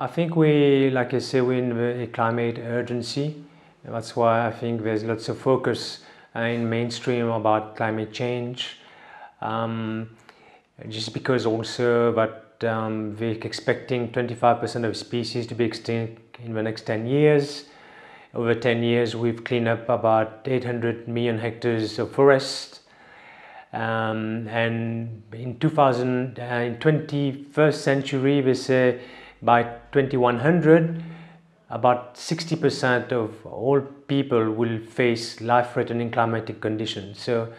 I think we, like I say, we're in a climate urgency. That's why I think there's lots of focus in mainstream about climate change. Um, just because also that um, we're expecting 25% of species to be extinct in the next 10 years. Over 10 years, we've cleaned up about 800 million hectares of forest. Um, and in 2000, uh, in 21st century, we say by 2100, about 60% of all people will face life-threatening climatic conditions. So,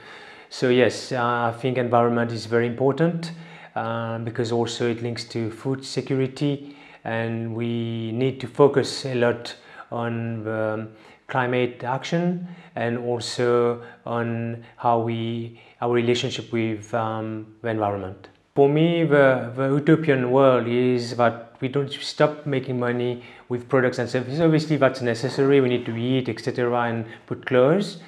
so yes, uh, I think environment is very important uh, because also it links to food security and we need to focus a lot on the climate action and also on how we our relationship with um, the environment. For me, the, the utopian world is that we don't stop making money with products and services. Obviously, that's necessary. We need to eat, etc., and put clothes.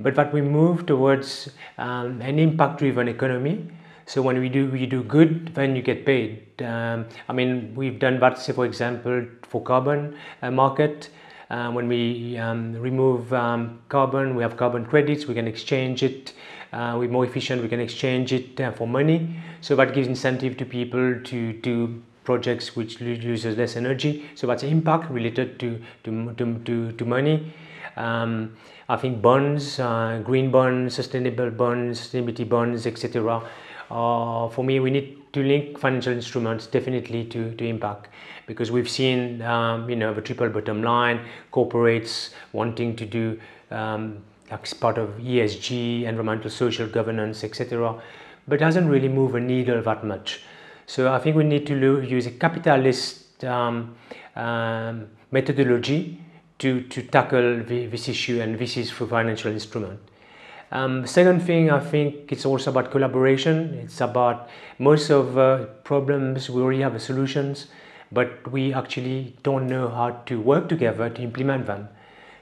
But that we move towards um, an impact-driven economy. So when we do we do good, then you get paid. Um, I mean, we've done that, say for example, for carbon uh, market. Uh, when we um, remove um, carbon, we have carbon credits, we can exchange it. Uh, we're more efficient, we can exchange it uh, for money. So that gives incentive to people to do projects which uses less energy. So that's impact related to, to, to, to, to money. Um, I think bonds, uh, green bonds, sustainable bonds, sustainability bonds, etc. For me, we need to link financial instruments definitely to, to impact. Because we've seen um, you know the triple bottom line corporates wanting to do um, as part of ESG environmental social governance etc but doesn't really move a needle that much. So I think we need to use a capitalist um, um, methodology to, to tackle the, this issue and this is through financial instrument um, second thing, I think it's also about collaboration. It's about most of uh, problems we already have solutions, but we actually don't know how to work together to implement them.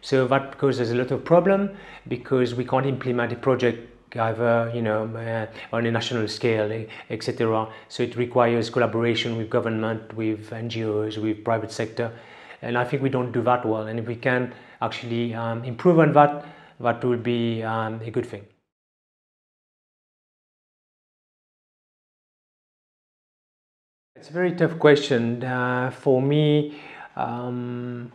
So that causes a lot of problem because we can't implement a project either you know uh, on a national scale etc so it requires collaboration with government with ngos with private sector and i think we don't do that well and if we can actually um, improve on that that would be um, a good thing. It's a very tough question. Uh, for me, um,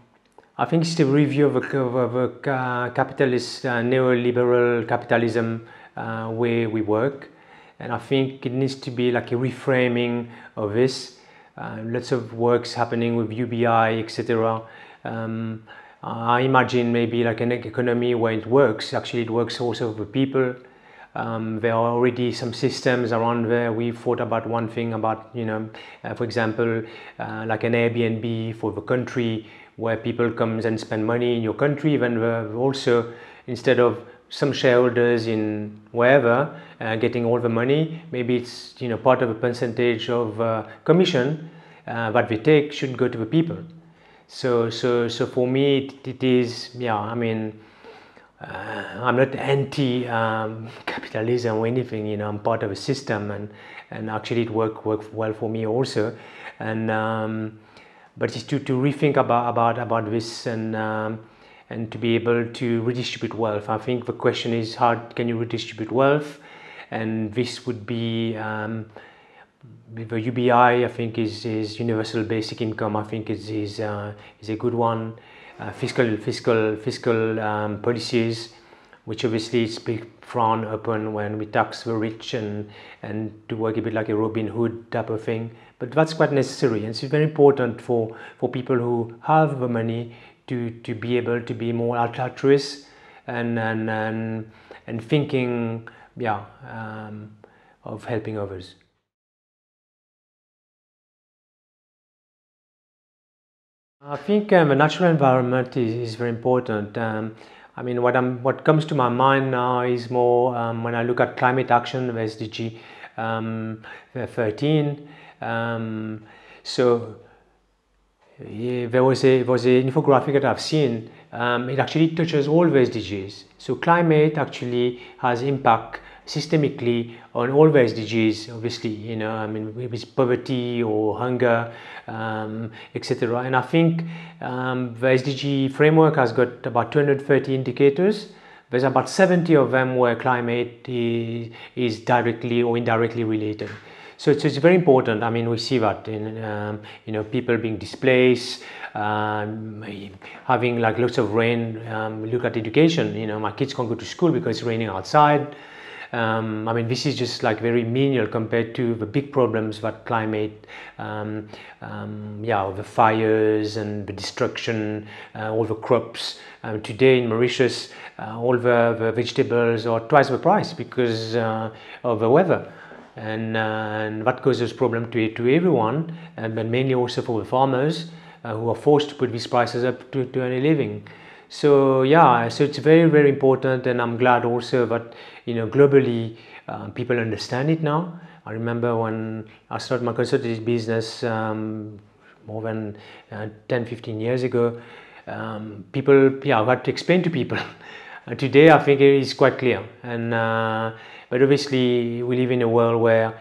I think it's the review of a, of a capitalist, uh, neoliberal capitalism uh, way we work. And I think it needs to be like a reframing of this. Uh, lots of works happening with UBI, etc. Um, I imagine maybe like an economy where it works, actually it works also for people. Um, there are already some systems around there. We thought about one thing about, you know, uh, for example, uh, like an Airbnb for the country where people comes and spend money in your country, then also instead of some shareholders in wherever uh, getting all the money, maybe it's, you know, part of a percentage of uh, commission uh, that we take should go to the people so so so for me it, it is yeah i mean uh, i'm not anti um, capitalism or anything you know i'm part of a system and and actually it worked worked well for me also. And um, but it's to, to rethink about about about this and um, and to be able to redistribute wealth i think the question is how can you redistribute wealth? And this would be um, the UBI, I think, is, is universal basic income. I think is is uh, is a good one. Uh, fiscal fiscal fiscal um, policies, which obviously is big frown upon when we tax the rich and and to work a bit like a Robin Hood type of thing. But that's quite necessary, and it's very important for for people who have the money to to be able to be more altruist and and and, and thinking, yeah, um, of helping others. I think um, a natural environment is, is very important. Um, I mean, what, I'm, what comes to my mind now is more um, when I look at climate action of SDG um, 13. Um, so yeah, there was a was an infographic that I've seen. Um, it actually touches all the SDGs. So climate actually has impact systemically on all the SDGs, obviously, you know, I mean, with poverty or hunger, um, etc. And I think um, the SDG framework has got about 230 indicators. There's about 70 of them where climate is, is directly or indirectly related. So it's, it's, very important. I mean, we see that in um, you know people being displaced, um, having like lots of rain. Um, look at education. You know, my kids can't go to school because it's raining outside. Um, I mean, this is just like very menial compared to the big problems that climate, um, um, yeah, the fires and the destruction, uh, all the crops. Um, today in Mauritius, uh, all the, the, vegetables are twice the price because uh, of the weather. And, uh, and, that causes problem to, to everyone, but mainly also for the farmers uh, who are forced to put these prices up to, to earn a living so yeah so it's very very important and i'm glad also that you know globally uh, people understand it now. I remember when i started my consultancy business um, more than uh, 10 15 years ago um, people yeah i had to explain to people. Today i think it is quite clear. And uh, but obviously we live in a world where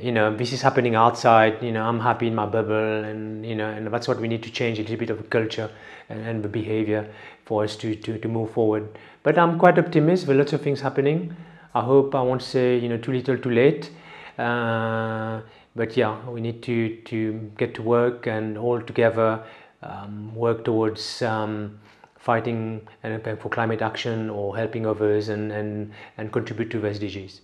you know this is happening outside you know i'm happy in my bubble and you know and that's what we need to change a little bit of culture and, and the behavior for us to, to to move forward. But i'm quite optimistic with lots of things happening. I hope i won't say you know too little too late. Uh, but yeah we need to to get to work and all together um, work towards um, fighting and for climate action or helping others and, and, and contribute to the SDGs.